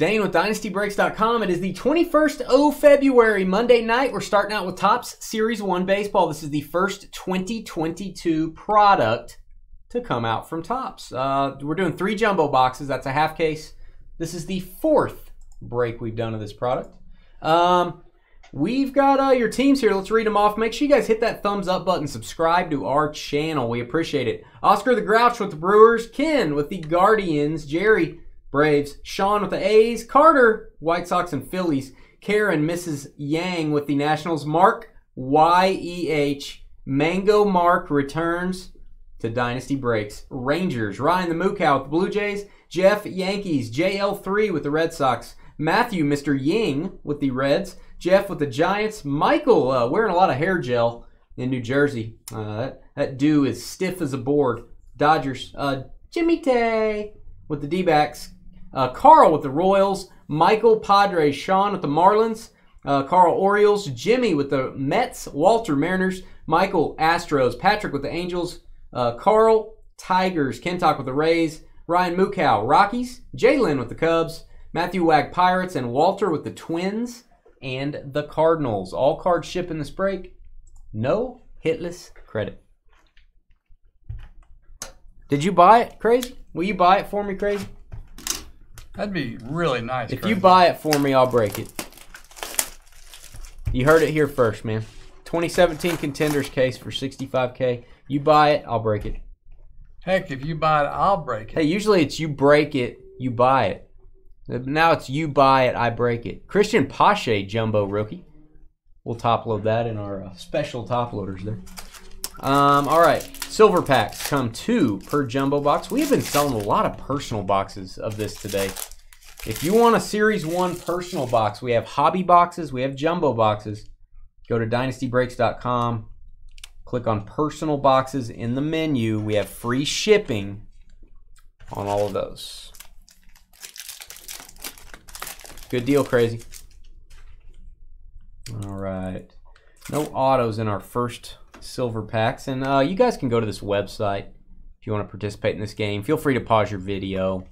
Dane with DynastyBreaks.com. It is the 21st of February, Monday night. We're starting out with Topps Series 1 Baseball. This is the first 2022 product to come out from Topps. Uh, we're doing three jumbo boxes. That's a half case. This is the fourth break we've done of this product. Um, we've got uh, your teams here. Let's read them off. Make sure you guys hit that thumbs up button. Subscribe to our channel. We appreciate it. Oscar the Grouch with the Brewers. Ken with the Guardians. Jerry Braves. Sean with the A's. Carter, White Sox and Phillies. Karen, Mrs. Yang with the Nationals. Mark, Y-E-H. Mango Mark returns to Dynasty Breaks. Rangers. Ryan the Mookow with the Blue Jays. Jeff, Yankees. JL3 with the Red Sox. Matthew, Mr. Ying with the Reds. Jeff with the Giants. Michael uh, wearing a lot of hair gel in New Jersey. Uh, that, that dew is stiff as a board. Dodgers. Uh, Jimmy Tay with the D-backs. Uh, Carl with the Royals, Michael Padres, Sean with the Marlins, uh, Carl Orioles, Jimmy with the Mets, Walter Mariners, Michael Astros, Patrick with the Angels, uh, Carl Tigers, Kentock with the Rays, Ryan Mookow Rockies, Jalen with the Cubs, Matthew Wag Pirates, and Walter with the Twins and the Cardinals. All cards ship in this break. No hitless credit. Did you buy it, Crazy? Will you buy it for me, Crazy? That'd be really nice. If you buy it for me, I'll break it. You heard it here first, man. 2017 contenders case for 65k. You buy it, I'll break it. Heck, if you buy it, I'll break it. Hey, usually it's you break it, you buy it. Now it's you buy it, I break it. Cristian Pache jumbo rookie. We'll top load that in our uh, special top loaders there. Um, all right, silver packs come two per jumbo box. We have been selling a lot of personal boxes of this today. If you want a Series 1 personal box, we have hobby boxes, we have jumbo boxes. Go to dynastybreaks.com, click on personal boxes in the menu. We have free shipping on all of those. Good deal, crazy. All right. No autos in our first silver packs. And uh, you guys can go to this website if you want to participate in this game. Feel free to pause your video.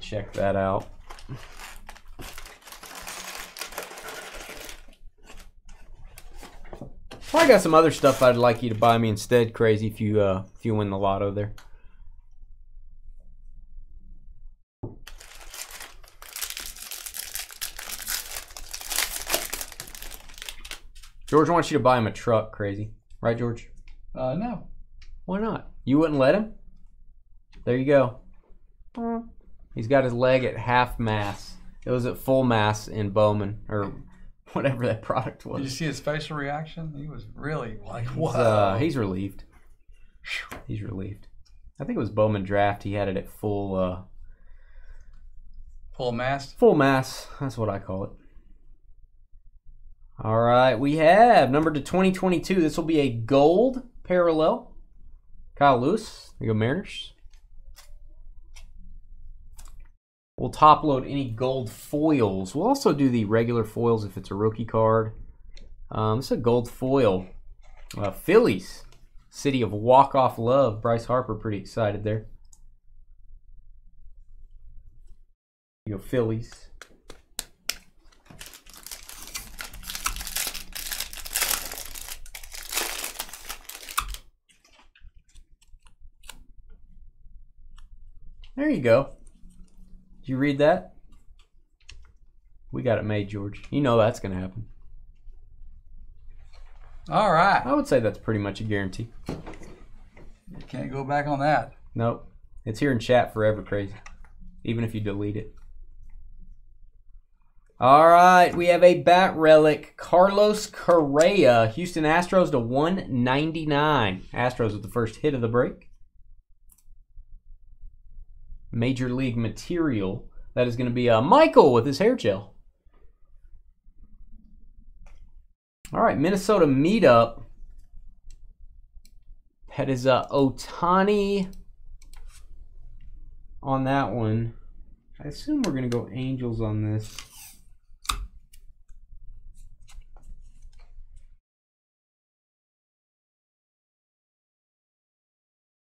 Check that out. I got some other stuff I'd like you to buy me instead, crazy, if you uh, if you win the lotto there. George wants you to buy him a truck, crazy. Right, George? Uh, no. Why not? You wouldn't let him? There you go. He's got his leg at half mass. It was at full mass in Bowman, or whatever that product was. Did you see his facial reaction? He was really like, He's, uh, he's relieved. He's relieved. I think it was Bowman draft. He had it at full uh, Full mass. full mass. That's what I call it. All right, we have number to 2022. This will be a gold parallel. Kyle Lewis, go Mariners. We'll top load any gold foils. We'll also do the regular foils if it's a rookie card. Um, this is a gold foil. Uh, Phillies, City of Walk Off Love. Bryce Harper, pretty excited there. You Phillies. There you go. You read that? We got it made, George. You know that's going to happen. All right. I would say that's pretty much a guarantee. You can't go back on that. Nope. It's here in chat forever, crazy. Even if you delete it. All right, we have a bat relic, Carlos Correa, Houston Astros to 199. Astros with the first hit of the break. Major League material. That is going to be uh, Michael with his hair gel. All right, Minnesota meetup. That is uh, Ohtani on that one. I assume we're going to go Angels on this.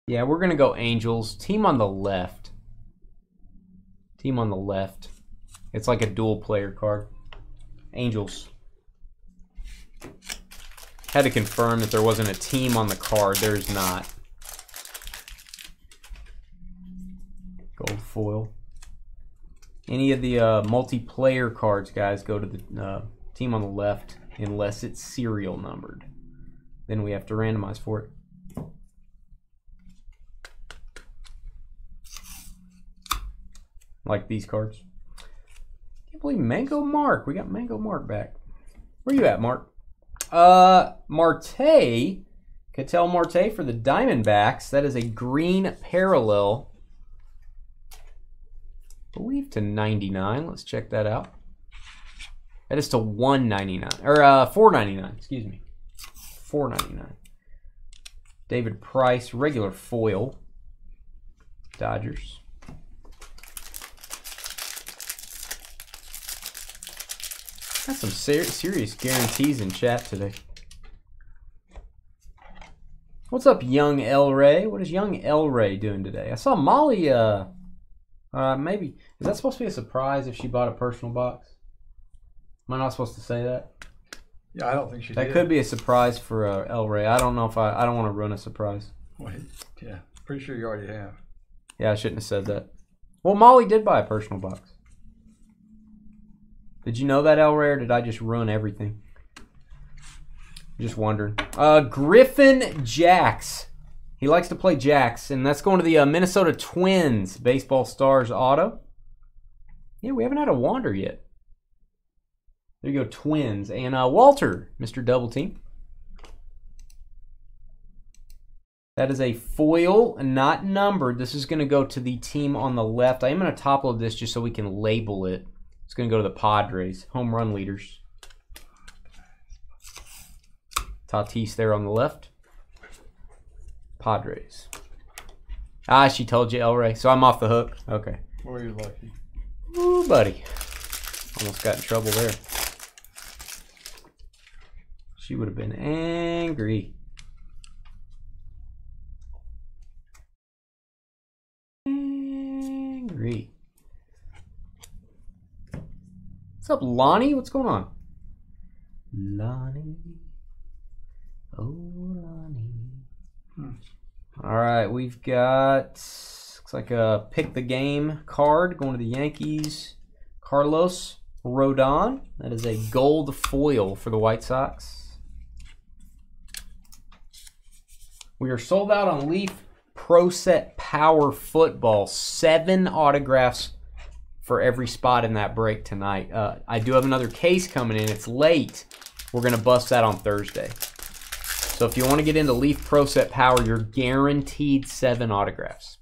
Yeah, we're going to go Angels. Team on the left. Team on the left. It's like a dual player card. Angels. Had to confirm that there wasn't a team on the card. There's not. Gold foil. Any of the uh, multiplayer cards, guys, go to the uh, team on the left unless it's serial numbered. Then we have to randomize for it. Like these cards. Can't believe Mango Mark. We got Mango Mark back. Where you at, Mark? Uh, Marte. Ketel Marte for the Diamondbacks. That is a green parallel. I believe to 99. Let's check that out. That is to 199 or uh 499, excuse me. 499. David Price, regular foil. Dodgers. Got some ser serious guarantees in chat today. What's up, young El Ray? What is young El Ray doing today? I saw Molly. Uh, uh, maybe is that supposed to be a surprise if she bought a personal box? Am I not supposed to say that? Yeah, I don't think she That did. could be a surprise for uh, El Ray. I don't know if I. I don't want to ruin a surprise. Wait, yeah, pretty sure you already have. Yeah, I shouldn't have said that. Well, Molly did buy a personal box. Did you know that, Ray, or did I just ruin everything? Just wondering. Uh, Griffin Jax. He likes to play jacks, and that's going to the uh, Minnesota Twins baseball stars auto. Yeah, we haven't had a wander yet. There you go, Twins and uh, Walter, Mr. Double Team. That is a foil, not numbered. This is going to go to the team on the left. I am going to topload this just so we can label it. It's going to go to the Padres, home run leaders. Tatis there on the left. Padres. Ah, she told you, El Ray. So I'm off the hook. Okay. Boy, you're lucky. Ooh, buddy. Almost got in trouble there. She would have been. Angry. What's up, Lonnie? What's going on? Lonnie. Oh, Lonnie. Hmm. All right, we've got looks like a pick the game card going to the Yankees. Carlos Rodon. That is a gold foil for the White Sox. We are sold out on Leaf Pro Set Power Football. Seven autographs for every spot in that break tonight. Uh, I do have another case coming in. It's late. We're going to bust that on Thursday. So if you want to get into Leaf Pro Set Power, you're guaranteed seven autographs.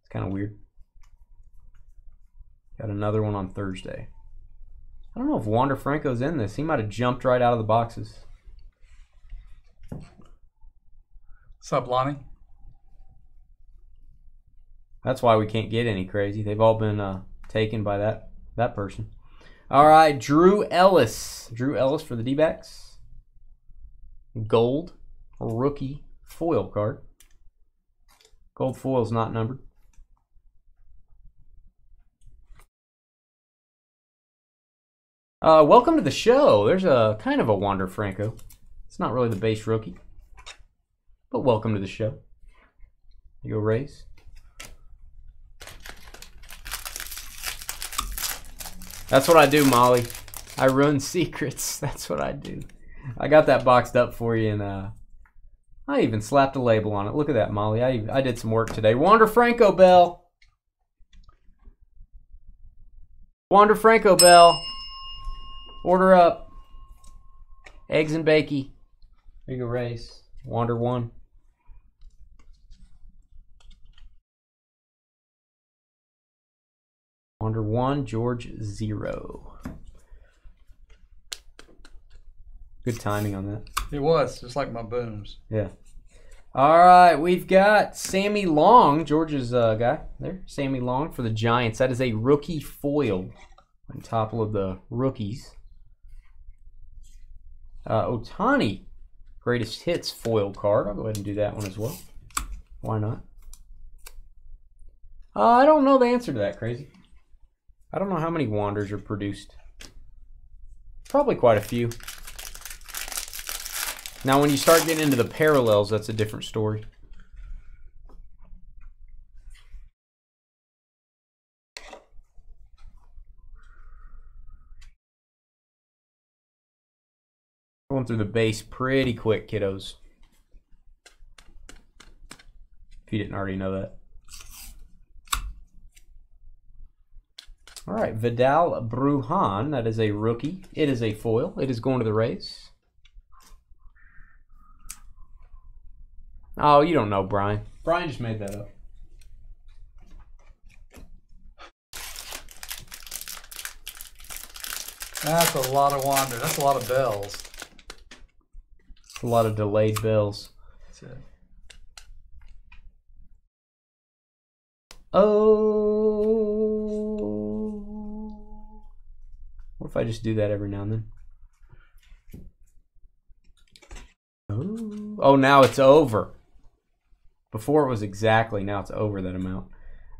It's kind of weird. Got another one on Thursday. I don't know if Wander Franco's in this. He might have jumped right out of the boxes. What's up, Lonnie? That's why we can't get any crazy. They've all been uh, taken by that that person. All right, Drew Ellis. Drew Ellis for the D-backs. Gold rookie foil card. Gold foil's not numbered. Uh, welcome to the show. There's a kind of a Wander Franco. It's not really the base rookie, but welcome to the show. You go. That's what I do, Molly. I run secrets. That's what I do. I got that boxed up for you, and uh, I even slapped a label on it. Look at that, Molly. I I did some work today. Wander Franco Bell. Wander Franco Bell. Order up. Eggs and bakey. There you go, Race. Wander one. Wander one, George zero. Good timing on that. It was just like my booms. Yeah. All right, we've got Sammy Long, George's uh, guy there. Sammy Long for the Giants. That is a rookie foil on top of the rookies. Uh, Ohtani, greatest hits foil card. I'll go ahead and do that one as well. Why not? Uh, I don't know the answer to that, crazy. I don't know how many Wanders are produced. Probably quite a few. Now, when you start getting into the parallels, that's a different story. Going through the base pretty quick, kiddos. If you didn't already know that. All right, Vidal Brujan, That is a rookie. It is a foil. It is going to the race. Oh, you don't know, Brian. Brian just made that up. That's a lot of wander. That's a lot of bells. A lot of delayed bills. That's it. Oh. If I just do that every now and then? Oh, oh now it's over. Before it was exactly, now it's over that amount.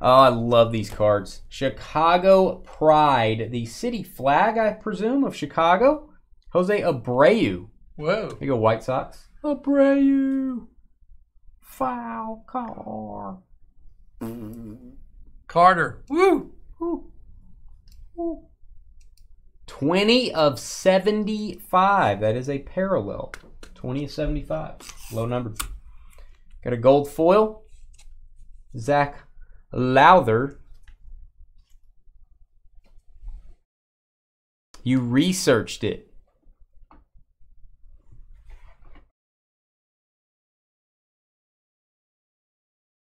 Oh, I love these cards. Chicago Pride, the city flag, I presume, of Chicago. Jose Abreu. Whoa. There you go, White Sox. Abreu. Foul car. Carter. Woo. Ooh. Ooh. 20 of 75. That is a parallel. 20 of 75. Low number. Got a gold foil. Zac Lowther. You researched it.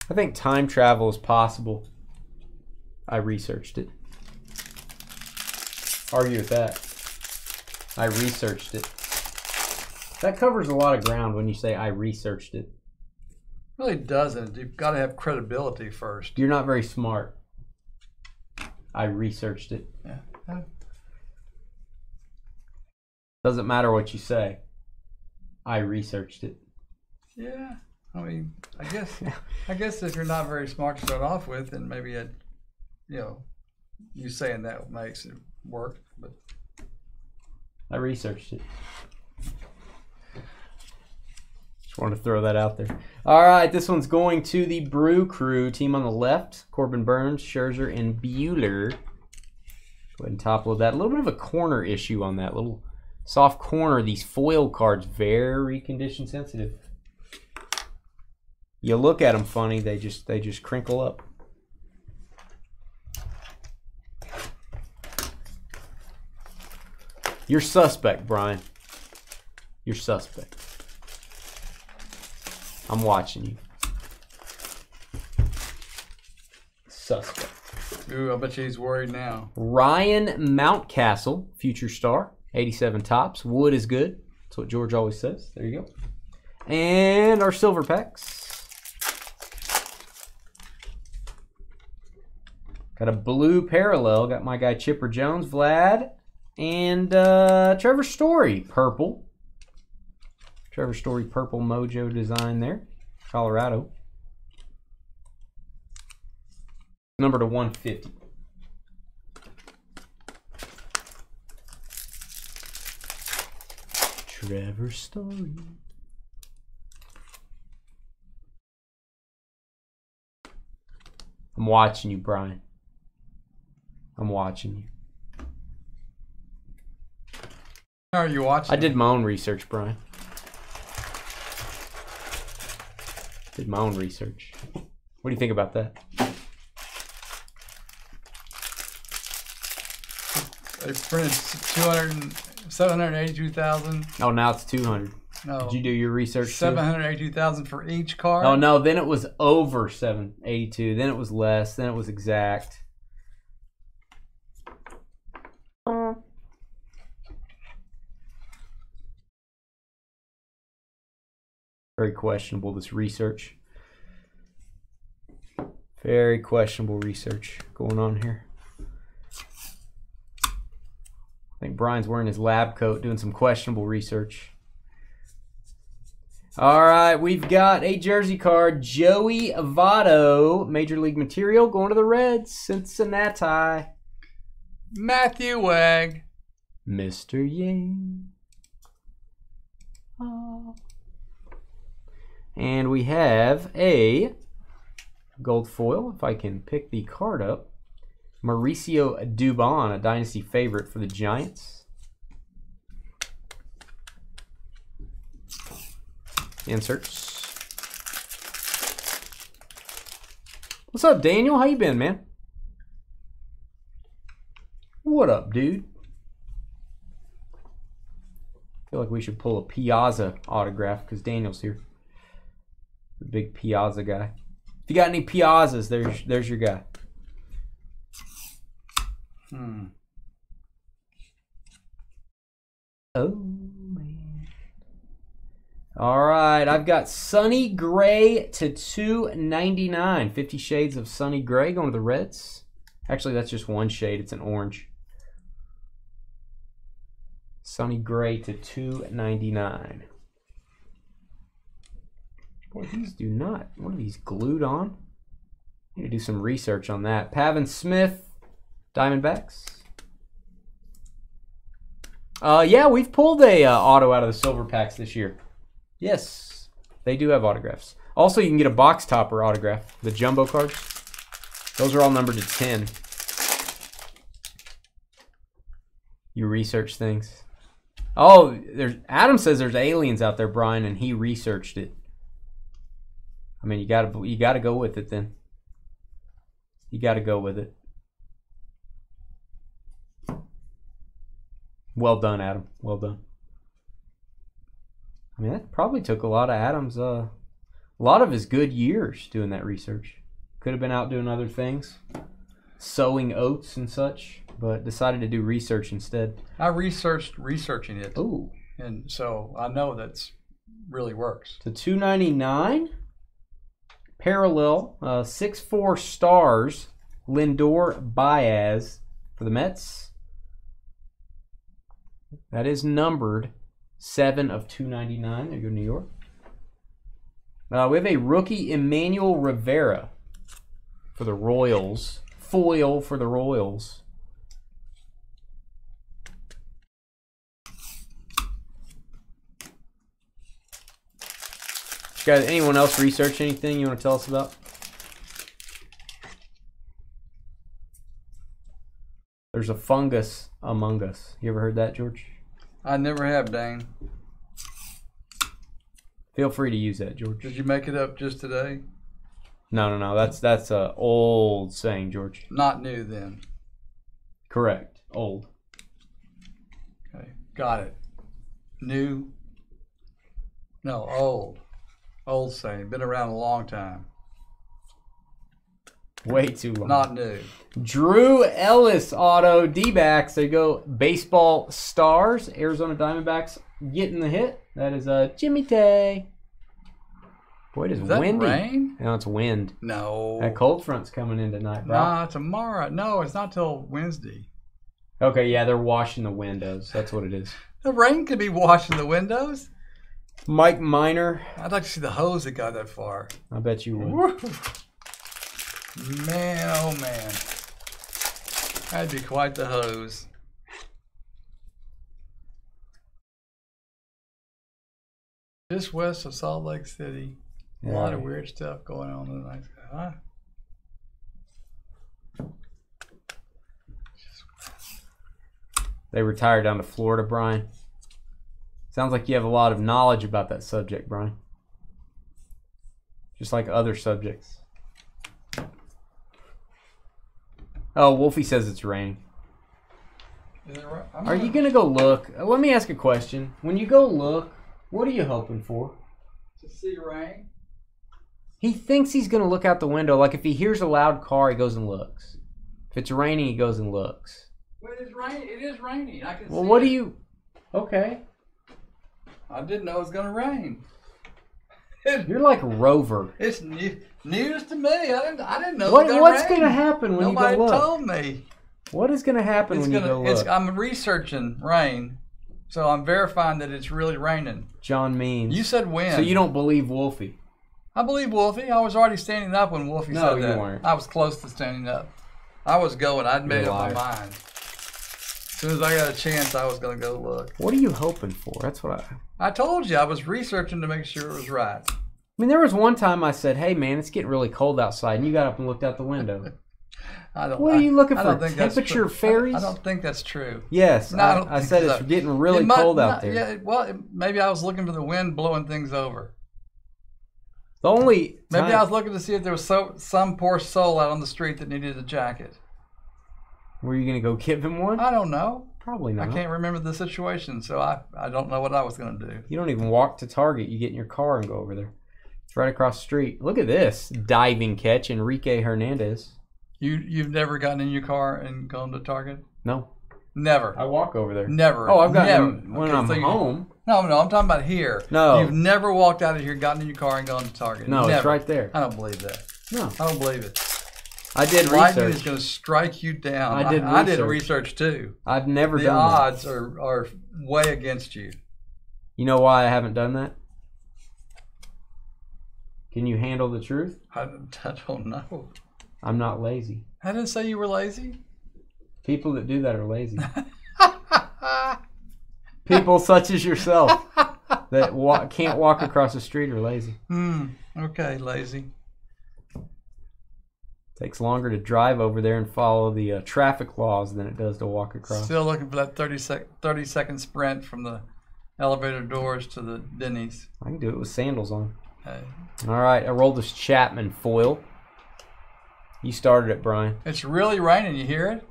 I think time travel is possible. I researched it. Argue with that. I researched it. That covers a lot of ground when you say I researched it. Really doesn't. You've got to have credibility first. You're not very smart. I researched it. Yeah. Doesn't matter what you say. I researched it. Yeah. I mean, I guess, I guess if you're not very smart to start off with, then maybe it, you know, you saying that makes it work. But I researched it. Just wanted to throw that out there. All right, this one's going to the Brew Crew team on the left. Corbin Burnes, Scherzer, and Buehler. Go ahead and top load that. A little bit of a corner issue on that little soft corner. These foil cards very condition sensitive. You look at them funny, they just they just crinkle up. You're suspect, Brian. You're suspect. I'm watching you. Suspect. ooh, I bet you he's worried now. Ryan Mountcastle, future star, 87 Topps. Wood is good. That's what George always says. There you go. And our silver packs. Got a blue parallel. Got my guy Chipper Jones, Vlad, and uh, Trevor Story, purple. Trevor Story, purple mojo design there. Colorado. Number to 150. Trevor Story. I'm watching you, Brian. I'm watching you. How are you watching? I did my own research, Brian. Did my own research. What do you think about that? They printed 200, 782,000. Oh, now it's 200. No, Did you do your research? too? 782,000 for each car. Oh no, then it was over 782. Then it was less. Then it was exact. Very questionable this research. Very questionable research going on here. I think Brian's wearing his lab coat doing some questionable research. All right, we've got a jersey card, Joey Votto, Major League Material, going to the Reds, Cincinnati. Matthew Wag. Mr. Yang. Oh. And we have a gold foil, if I can pick the card up. Mauricio Dubon, a dynasty favorite for the Giants. Inserts. What's up, Daniel? How you been, man? What up, dude? I feel like we should pull a Piazza autograph because Daniel's here. The big Piazza guy. If you got any Piazzas, there's there's your guy. Hmm. Oh man. All right, I've got Sonny Gray to 299. 50 shades of Sonny Gray going to the Reds. Actually, that's just one shade. It's an orange. Sonny Gray to 299. Boy, these do not. What are these glued on? Need to do some research on that. Pavin Smith, Diamondbacks. Uh, yeah, we've pulled a uh, auto out of the silver packs this year. Yes, they do have autographs. Also, you can get a box topper autograph, the jumbo cards. Those are all numbered to 10. You research things. Oh, there's Adam says there's aliens out there, Brian, and he researched it. I mean, you gotta you gotta go with it then. You gotta go with it. Well done, Adam. Well done. I mean, that probably took a lot of Adam's, uh, a lot of his good years doing that research. Could have been out doing other things, sowing oats and such, but decided to do research instead. I researched researching it, Ooh, and so I know that's really works. to 299 parallel uh, six four stars lindor baez for the mets. That is numbered 7 of 299 there you go new york. Uh, we have a rookie emmanuel rivera for the royals. Foil for the royals Guys, anyone else research anything you want to tell us about? There's a fungus among us. You ever heard that, George? I never have, Dane. Feel free to use that, George. Did you make it up just today? No, no, no. That's that's a old saying, George. Not new then. Correct. Old. Okay, got it. New. No, old. Old saying. Been around a long time. Way too long. Not new. Drew Ellis auto D backs. They go baseball stars. Arizona Diamondbacks getting the hit. That is uh Jimmy Tay. Boy, it is, Is that windy. rain? No, it's wind. No. That cold front's coming in tonight, bro. Nah, tomorrow. No, it's not till Wednesday. Okay, yeah, they're washing the windows. That's what it is. The rain could be washing the windows. Mike Miner, I'd like to see the hose that got that far. I bet you would. Man, oh man. That'd be quite the hose. Just west of Salt Lake City. A lot of weird stuff going on tonight. Huh? They retired down to Florida, Brian. Sounds like you have a lot of knowledge about that subject, Brian. Just like other subjects. Oh, Wolfie says it's raining. Right? Are you gonna go look? Let me ask a question. When you go look, what are you hoping for? to see rain? He thinks he's gonna look out the window. Like if he hears a loud car, he goes and looks. If it's raining, he goes and looks. Well, it is rain. It is raining. I can see. Well, what it. do you? Okay, I didn't know it was gonna rain. you're like Rover. It's new, news to me. I didn't. I didn't know. What, it was gonna what's rain. gonna happen when Nobody you go look? told me. What is gonna happen It's when you gonna. go It's. look? I'm researching rain. So I'm verifying that it's really raining. John Means. You said when. so you don't believe Wolfie? I believe Wolfie. I was already standing up when Wolfie No, said you that. weren't. I was close to standing up. I was going. I'd made You're up my mind. As soon as I got a chance, I was going to go look. What are you hoping for? That's what I. I told you I was researching to make sure it was right. I mean, there was one time I said, "Hey, man, it's getting really cold outside," and you got up and looked out the window. I don't. What are you looking I for, don't think temperature fairies? I, I don't think that's true. yes, No, I I, I said so. it's getting really It might cold out not- there. Yeah, well, maybe I was looking for the wind blowing things over. The only Maybe time- I was looking to see if there was so, some poor soul out on the street that needed a jacket. Were you gonna go give him one? I don't know. Probably not. I can't remember the situation, so I, I don't know what I was going to do. You don't even walk to Target. You get in your car and go over there. It's right across the street. Look at this diving catch, Enrique Hernandez. You you've never gotten in your car and gone to Target? No, Never. I walk over there. Never. Oh, I've gotten never. when Okay, I'm so you- home. No, no, I'm talking about here. No. You've never walked out of here, gotten in your car, and gone to Target. No, never. it's right there. I don't believe that. No, I don't believe it. I did Lightning is research. going to strike you down. I did I, did research. too. I've never The done that. odds are, are way against you. You know why I haven't done that? Can you handle the truth? I, I don't know. I'm not lazy. I didn't say you were lazy. People that do that are lazy. People such as yourself that wa- can't walk across the street are lazy. Hmm. Okay, lazy. Takes longer to drive over there and follow the uh, traffic laws than it does to walk across. Still looking for that 30 sec 30 second sprint from the elevator doors to the Denny's. I can do it with sandals on. Hey, All right, I rolled this Chapman foil. You started it, Brian. it's really raining. You hear it?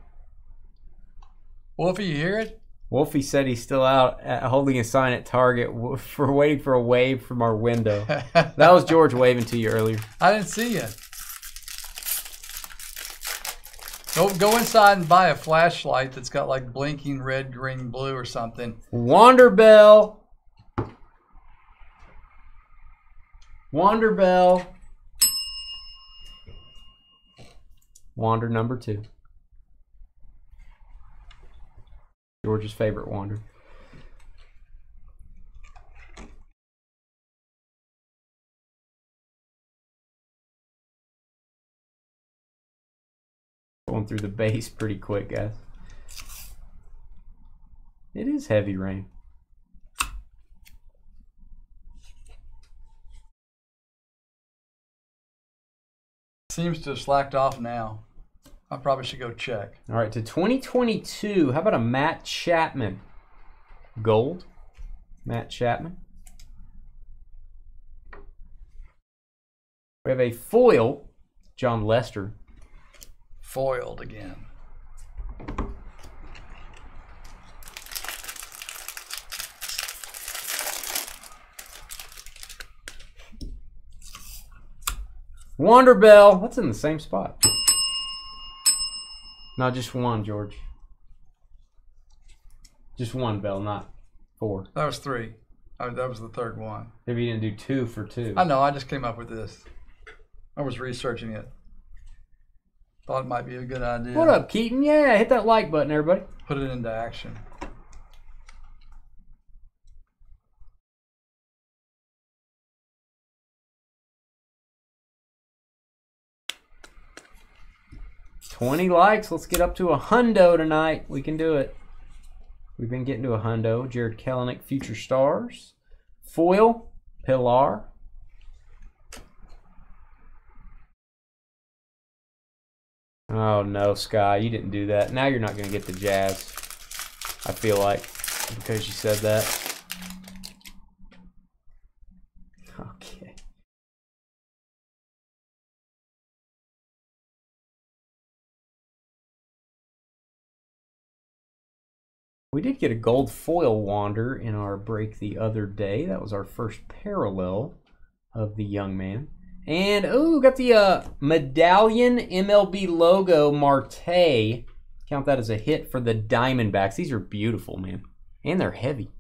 Wolfie, you hear it? Wolfie said he's still out at, holding a sign at Target for waiting for a wave from our window. That was George waving to you earlier. I didn't see you. Go, go inside and buy a flashlight that's got like blinking red, green, blue, or something. Wander Bell. Wander Bell. Wander number two. George's favorite Wander. Going through the base pretty quick, guys. It is heavy rain. Seems to have slacked off now. I probably should go check. All right, to 2022. How about a Matt Chapman? Gold. Matt Chapman. We have a foil. Jon Lester. Foiled again. Wonder Bell. That's in the same spot. Not just one, George. Just one bell, not four. That was three. Oh, that was the third one. Maybe you didn't do two for two. I know. I just came up with this. I was researching it. Thought it might be a good idea. What up, Keaton? Yeah, hit that like button, everybody. Put it into action. Twenty likes. Let's get up to a hundo tonight. We can do it. We've been getting to a hundo. Jarred Kelenic, Future Stars. Foil, Pilar. Oh no, Sky, you didn't do that. Now you're not going to get the jazz. I feel like because you said that. Okay. We did get a gold foil wander in our break the other day. That was our first parallel of the young man. And oh, got the uh, medallion MLB logo Marte. Count that as a hit for the Diamondbacks. These are beautiful, man. And they're heavy.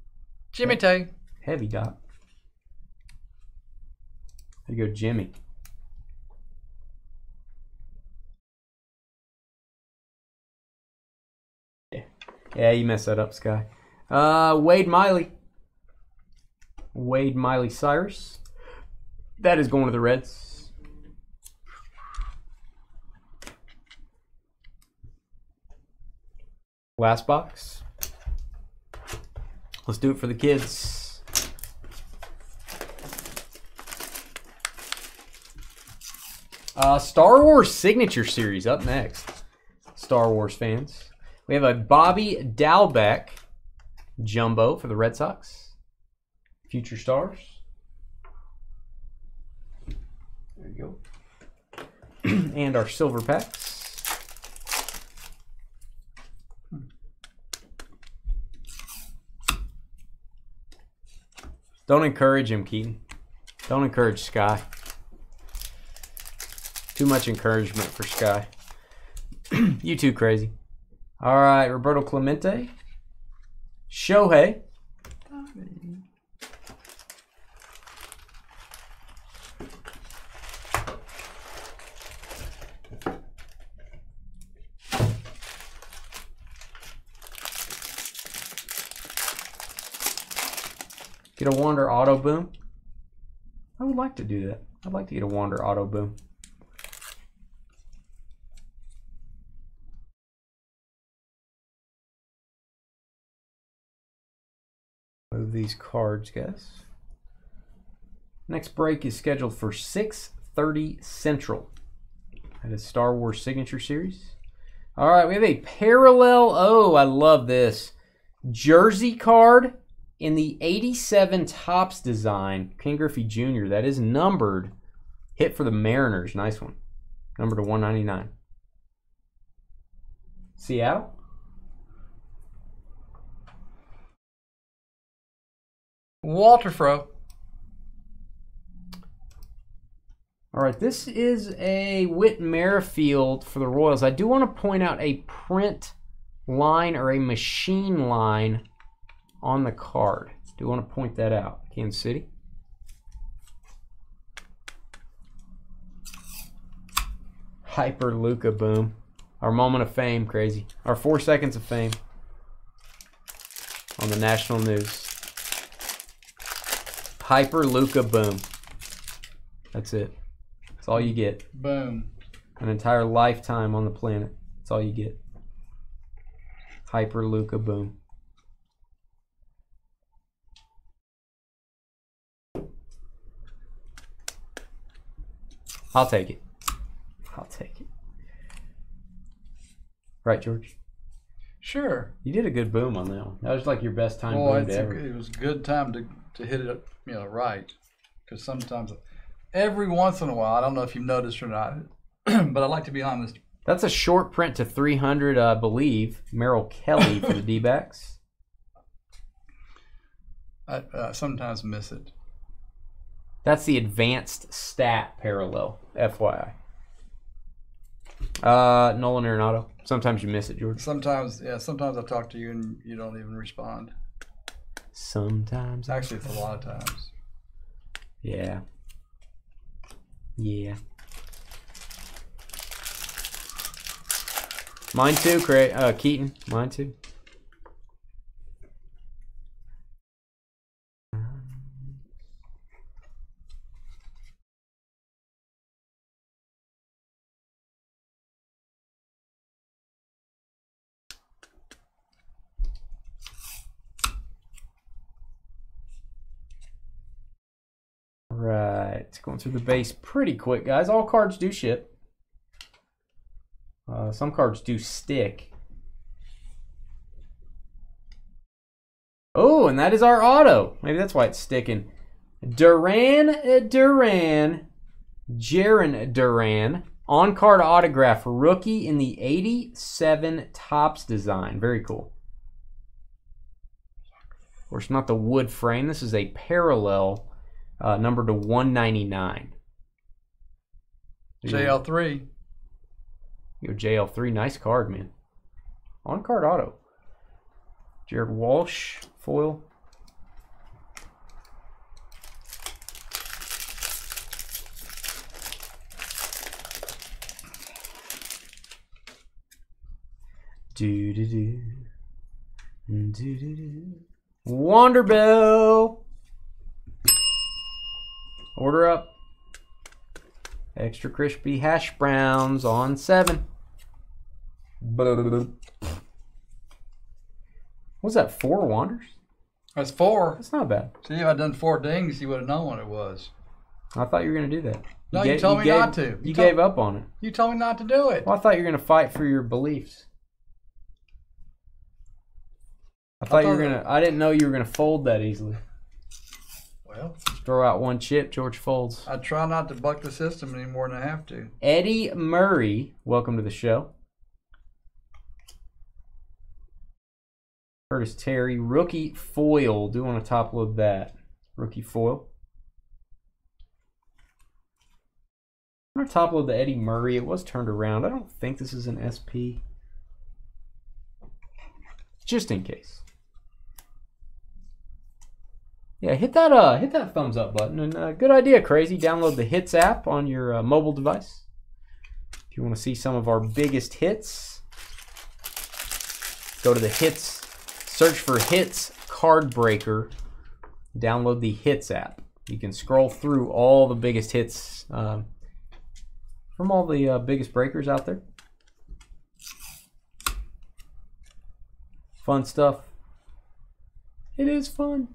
Jimmy Tay. Heavy dot. There you go, Jimmy. Yeah, yeah, you messed that up, Sky. Uh, Wade Miley. Wade Miley Cyrus. That is going to the Reds. Last box. Let's do it for the kids. Uh, Star Wars Signature Series up next. Star Wars fans. We have a Bobby Dalbec jumbo for the Red Sox. Future Stars. There you go. and our silver packs. Don't encourage him, Keaton. Don't encourage Sky. Too much encouragement for Sky. you too crazy. All right, Roberto Clemente. Shohei. Get a Wander Auto Boom. I would like to do that. I'd like to get a Wander Auto Boom. Move these cards, guys. Next break is scheduled for 6:30 Central. That is Star Wars Signature Series. All right, we have a parallel. Oh, I love this jersey card in the 87 Topps design. Ken Griffey Jr. That is numbered. Hit for the Mariners. Nice one. Number to 199. Seattle. Walter Fro. All right, this is a Whit Merrifield for the Royals. I do want to point out a print line or a machine line on the card. Do you want to point that out. Kansas City. Hyper Luca boom. Our moment of fame, crazy. Our four seconds of fame on the national news. Hyper Luca boom. That's it. That's all you get. Boom. An entire lifetime on the planet. That's all you get. Hyper Luca boom. I'll take it. I'll take it. Right, George? Sure. You did a good boom on that one. That was like your best time Well, boom it's to ever. it was a good time to, to hit it, you know, right. Because sometimes, every once in a while, I don't know if you've noticed or not, but I like to be honest. That's a short print to 300, I believe. Merrill Kelly for the D backs. I uh, sometimes miss it. That's the advanced stat parallel, FYI. Uh, Nolan Arenado. Sometimes you miss it, George. Sometimes, yeah, sometimes I talk to you and you don't even respond. Sometimes. Actually, it's a lot of times. Yeah. Yeah. Mine too, Cra- uh, Keaton. Mine too. Right, going through the base pretty quick, guys. All cards do ship. Uh, some cards do stick. Oh, and that is our auto. Maybe that's why it's sticking. Duran Duran, Jarren Duran, on card autograph, rookie in the 87 Topps design. Very cool. Of course, not the wood frame. This is a parallel uh, number to 199. JL3. Yo, JL3, nice card, man. On card auto. Jared Walsh, foil. Do do do. Wanderbell. Order up. Extra crispy hash browns on seven. What's that? Four wanders? That's four. That's not bad. See, if I'd done four dings, you would have known what it was. I thought you were gonna do that. No, you ga- told me gave- not to. You, You gave up on it. You told me not to do it. Well, I thought you were gonna fight for your beliefs. I thought you were gonna. I didn't know you were gonna fold that easily. Well, Throw out one chip, George folds. I try not to buck the system any more than I have to. Eddie Murray, welcome to the show. Curtis Terry, rookie foil. Do you want to top load that rookie foil. I'm gonna top load the Eddie Murray. It was turned around. I don't think this is an SP. Just in case. Yeah, hit that uh hit that thumbs up button and uh, good idea, crazy. Download the Hits app on your uh, mobile device. If you want to see some of our biggest hits, go to the Hits, search for Hits Card Breaker. Download the Hits app. You can scroll through all the biggest hits um, from all the uh, biggest breakers out there. Fun stuff. It is fun.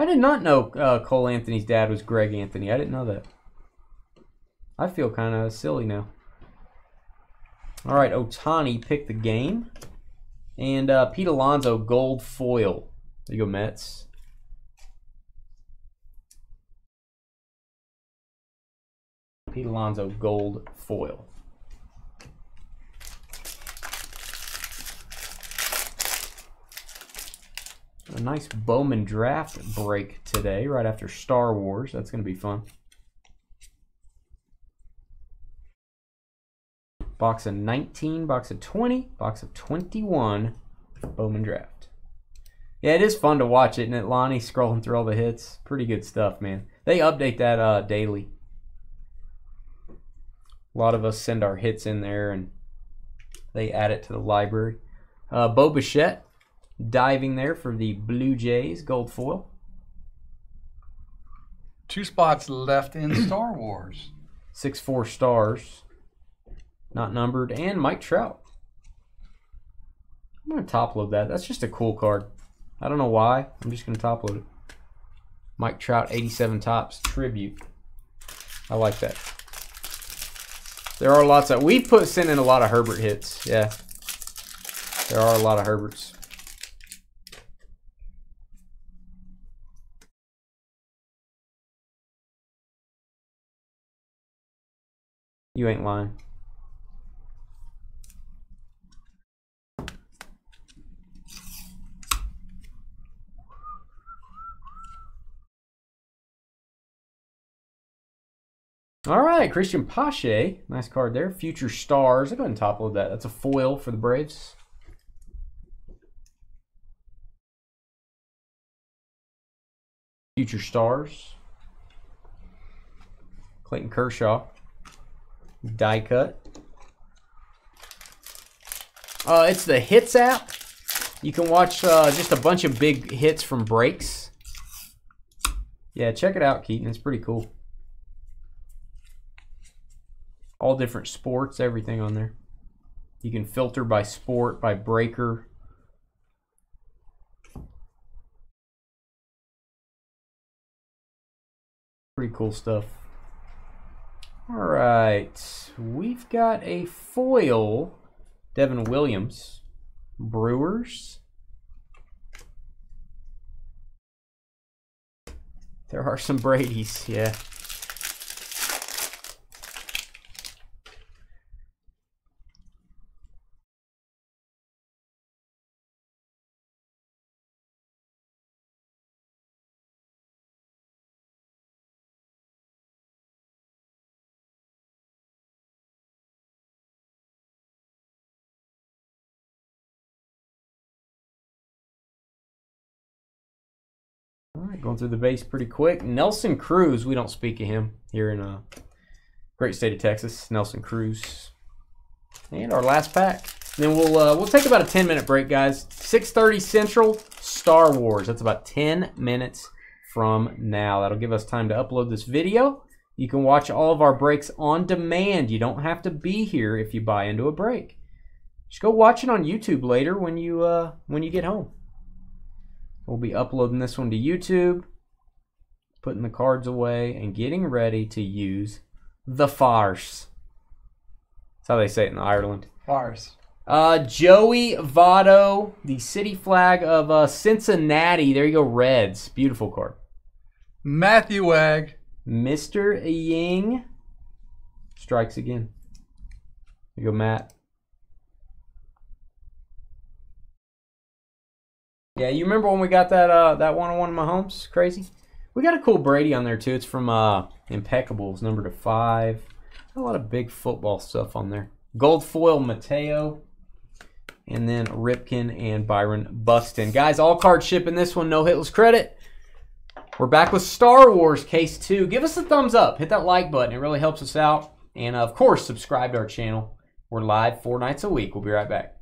I did not know uh, Cole Anthony's dad was Greg Anthony. I didn't know that. I feel kind of silly now. All right, Ohtani picked the game. And uh, Pete Alonso, gold foil. There you go, Mets. Pete Alonso, gold foil. A nice Bowman draft break today, right after Star Wars. That's going to be fun. Box of 19, box of 20, box of 21, Bowman draft. Yeah, it is fun to watch it, and it. Lonnie scrolling through all the hits. Pretty good stuff, man. They update that uh, daily. A lot of us send our hits in there, and they add it to the library. Uh, Bo Bichette diving there for the Blue Jays gold foil. Two spots left in Star Wars. Six four stars, not numbered, and Mike Trout. I'm gonna top load that. That's just a cool card. I don't know why. I'm just gonna top load it. Mike Trout 87 Topps tribute. I like that. There are lots of we put sent in a lot of Herbert hits. Yeah, there are a lot of Herberts. You ain't lying. All right, Cristian Pache. Nice card there. Future Stars. I'll go ahead and top load that. That's a foil for the Braves. Future Stars. Clayton Kershaw. Die cut. Uh, it's the Hits app. You can watch uh, just a bunch of big hits from breaks. Yeah, check it out, Keaton. It's pretty cool. All different sports, everything on there. You can filter by sport, by breaker. Pretty cool stuff. All right, we've got a foil, Devin Williams, Brewers. There are some Brady's, yeah. Going through the base pretty quick. Nelson Cruz, we don't speak of him here in uh, great state of Texas. Nelson Cruz. And our last pack. then we'll uh, we'll take about a 10 minute break, guys. 6:30 Central, Star Wars. That's about 10 minutes from now. That'll give us time to upload this video. You can watch all of our breaks on demand. You don't have to be here if you buy into a break. Just go watch it on YouTube later when you uh, when you get home. We'll be uploading this one to YouTube, putting the cards away, and getting ready to use the farce. That's how they say it in Ireland. Farce. Uh, Joey Votto, the city flag of uh, Cincinnati. There you go, Reds. Beautiful card. Matthew Wag. Mr. Ying strikes again. There you go, Matt. Yeah, you remember when we got that uh, that one on one Mahomes? Crazy. We got a cool Brady on there too. It's from uh, Impeccables, number to five. A lot of big football stuff on there. Gold foil Mateo. And then Ripken and Byron Buxton. Guys, all card shipping this one. No hitless credit. We're back with Star Wars Case 2. Give us a thumbs up. Hit that like button. It really helps us out. And of course, subscribe to our channel. We're live four nights a week. We'll be right back.